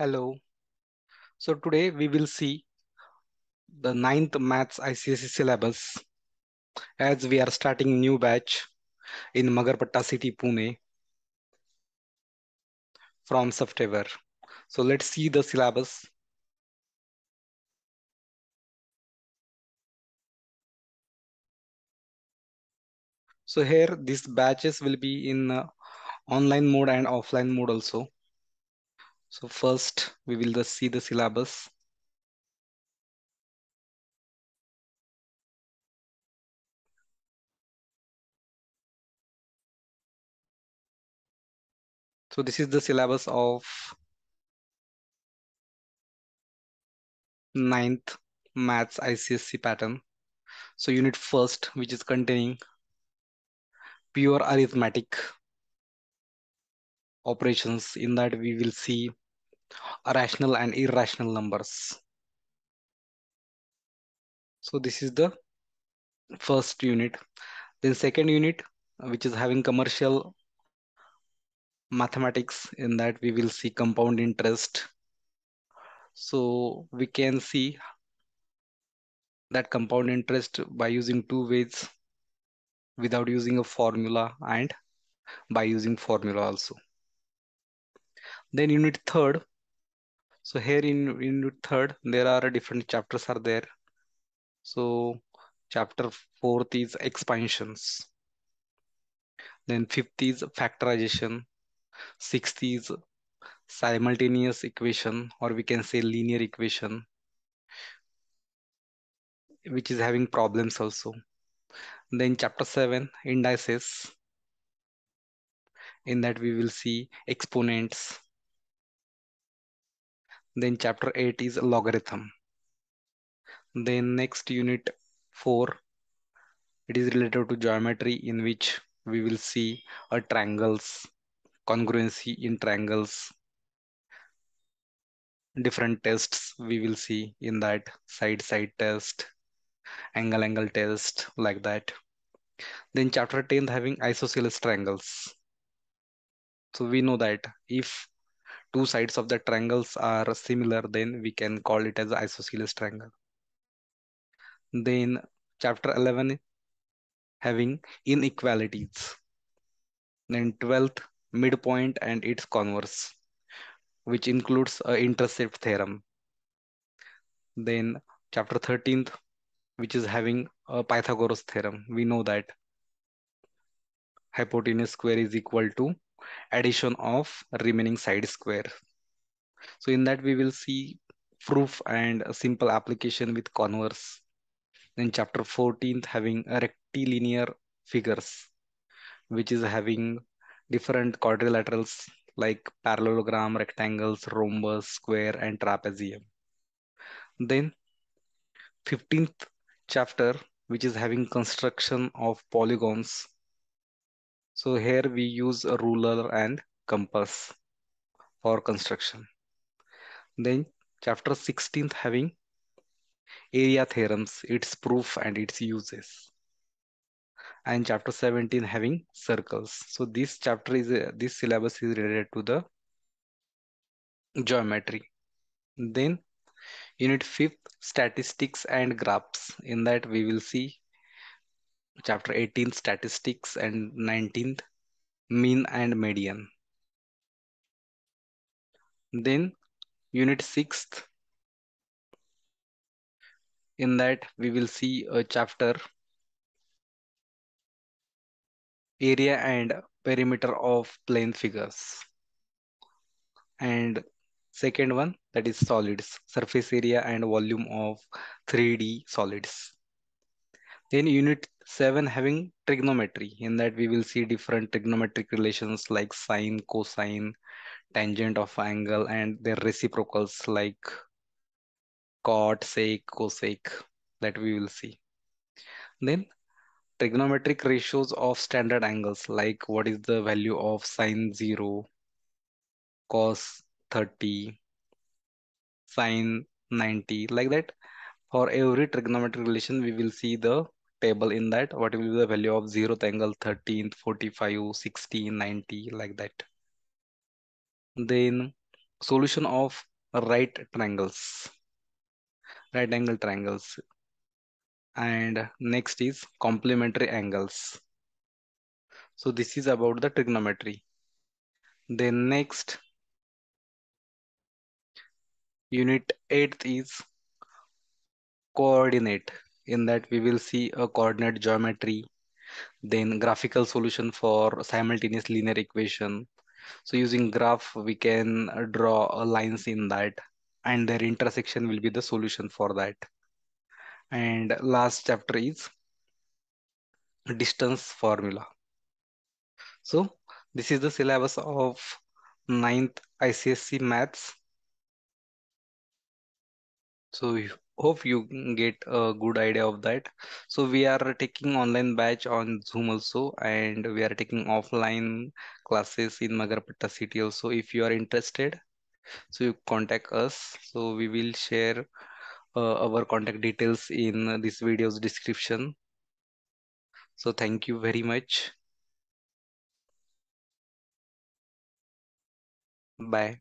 Hello. So today we will see the ninth maths ICSE syllabus as we are starting new batch in Magarpatta city, Pune from September. So let's see the syllabus. So here these batches will be in uh, online mode and offline mode also. So first we will just see the syllabus. So this is the syllabus of ninth maths ICSE pattern. So unit first, which is containing pure arithmetic operations. In that we will see rational and irrational numbers. So this is the first unit. Then second unit, which is having commercial mathematics. In that we will see compound interest. So we can see that compound interest by using two ways without using a formula and by using formula also. Then unit third. So here in unit third, there are different chapters are there. So chapter fourth is expansions. Then fifth is factorization. Sixth is simultaneous equation or we can say linear equation which is having problems also. Then chapter 7 indices. In that we will see exponents. Then chapter 8 is logarithm. Then next unit 4 it is related to geometry in which we will see a triangles congruency in triangles. Different tests we will see in that side side test angle angle test like that. Then chapter 10 having isosceles triangles. So we know that if two sides of the triangles are similar then we can call it as isosceles triangle. Then chapter 11 having inequalities. Then 12th midpoint and its converse which includes a intercept theorem. Then chapter 13th which is having a pythagoras theorem. We know that hypotenuse square is equal to addition of remaining side square so in that we will see proof and a simple application with converse then chapter 14th having rectilinear figures which is having different quadrilaterals like parallelogram, rectangles, rhombus, square, and trapezium. Then 15th chapter, which is having construction of polygons. So here we use a ruler and compass for construction. Then chapter 16th having area theorems, its proof and its uses. And chapter 17 having circles. So this chapter is, uh, this syllabus is related to the geometry. Then unit 5th statistics and graphs. In that we will see chapter 18 statistics and 19th mean and median. Then unit 6th in that we will see a chapter. Area and perimeter of plane figures. And second one that is solids surface area and volume of 3d solids then unit 7 having trigonometry. In that we will see different trigonometric relations like sine cosine tangent of angle and their reciprocals like cot sec cosec that we will see. Then trigonometric ratios of standard angles like what is the value of sine 0 cos 30 sine 90 like that. For every trigonometric relation we will see the table in that what will be the value of 0th angle 13th 45 16 90 like that then solution of right triangles, right angle triangles. And next is complementary angles. So this is about the trigonometry. Then next unit 8th is coordinate. In that we will see a coordinate geometry, then graphical solution for simultaneous linear equation. So using graph, we can draw lines in that and their intersection will be the solution for that. And last chapter is distance formula. So this is the syllabus of 9th ICSE maths. So hope you get a good idea of that. So we are taking online batch on Zoom also, and we are taking offline classes in Magarpatta city also. If you are interested, so you contact us. So we will share uh, our contact details in this video's description. So thank you very much. Bye.